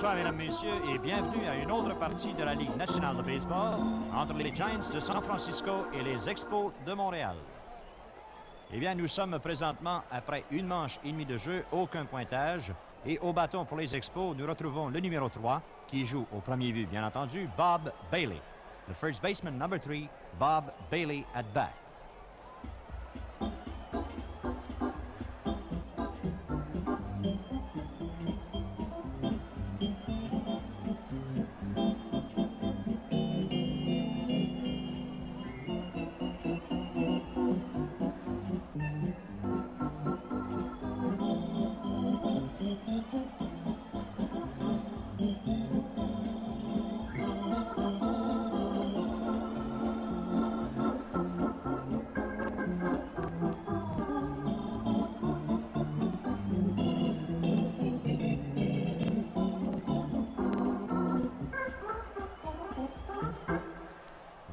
Bonsoir, mesdames, messieurs, et bienvenue à une autre partie de la Ligue nationale de baseball entre les Giants de San Francisco et les Expos de Montréal. Eh bien, nous sommes présentement après une manche et demie de jeu, aucun pointage. Et au bâton pour les Expos, nous retrouvons le numéro 3, qui joue au premier but, bien entendu, Bob Bailey. Le first baseman number 3, Bob Bailey at bat.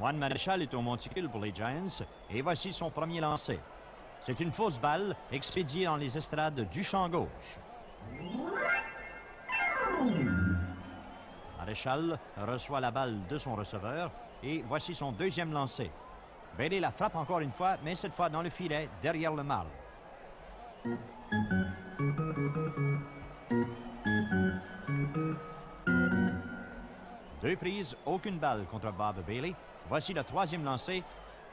Juan Maréchal est au monticule pour les Giants et voici son premier lancé. C'est une fausse balle expédiée dans les estrades du champ gauche. Maréchal reçoit la balle de son receveur et voici son deuxième lancé. Bailey la frappe encore une fois, mais cette fois dans le filet, derrière le marbre. Deux prises, aucune balle contre Bob Bailey. Voici le troisième lancé.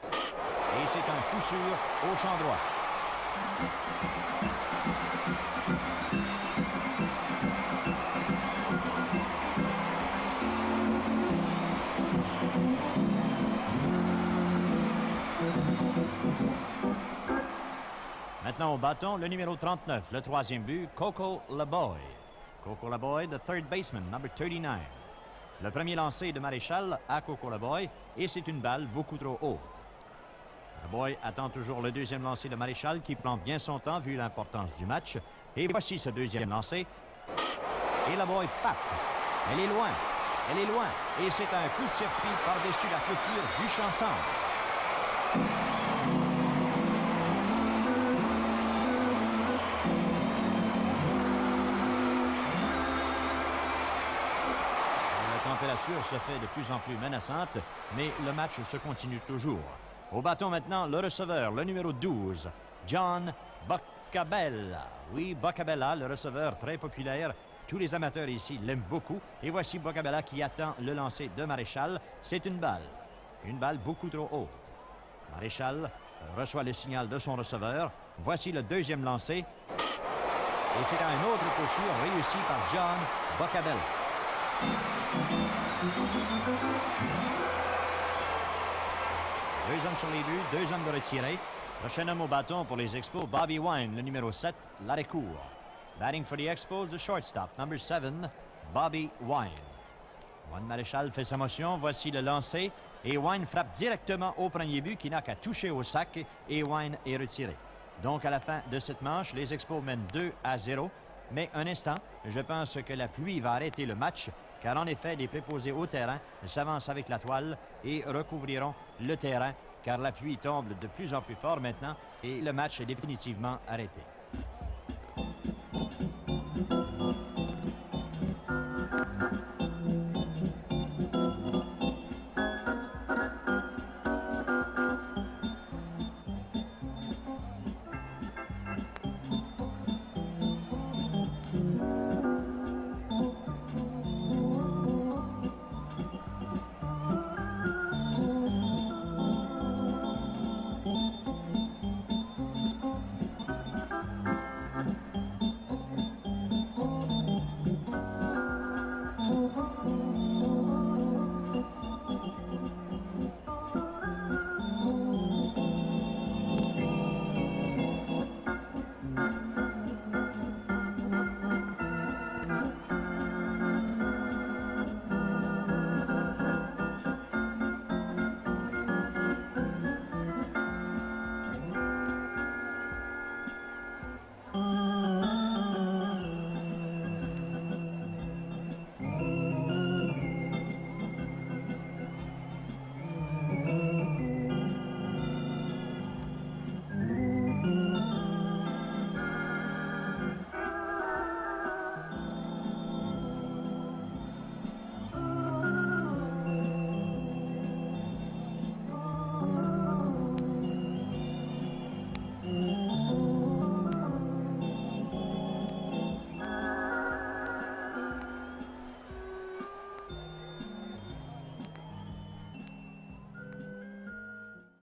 Et c'est un coup sûr au champ droit. Maintenant au bâton, le numéro 39, le troisième but, Coco LeBoy. Coco LeBoy, the third baseman, number 39. Le premier lancé de Maréchal à Coco LeBoy et c'est une balle beaucoup trop haute. LeBoy attend toujours le deuxième lancé de Maréchal qui prend bien son temps vu l'importance du match. Et voici ce deuxième lancé. Et LeBoy frappe. Elle est loin. Elle est loin. Et c'est un coup de circuit par-dessus la clôture du champ température se fait de plus en plus menaçante, mais le match se continue toujours. Au bâton maintenant, le receveur, le numéro 12, John Boccabella. Oui, Boccabella, le receveur très populaire. Tous les amateurs ici l'aiment beaucoup. Et voici Boccabella qui attend le lancer de Maréchal. C'est une balle. Une balle beaucoup trop haute. Maréchal reçoit le signal de son receveur. Voici le deuxième lancé. Et c'est un autre coup sûr réussi par John Boccabella. Deux hommes sur les buts, deux hommes de retirés. Prochain homme au bâton pour les Expos, Bobby Wine, le numéro 7, l'arrêt court. Batting for the Expos, the shortstop, number 7, Bobby Wine. Juan Maréchal fait sa motion, voici le lancer. Et Wine frappe directement au premier but qui n'a qu'à toucher au sac et Wine est retiré. Donc à la fin de cette manche, les Expos mènent 2 à 0. Mais un instant, je pense que la pluie va arrêter le match, car en effet, les préposés au terrain s'avancent avec la toile et recouvriront le terrain, car la pluie tombe de plus en plus fort maintenant et le match est définitivement arrêté.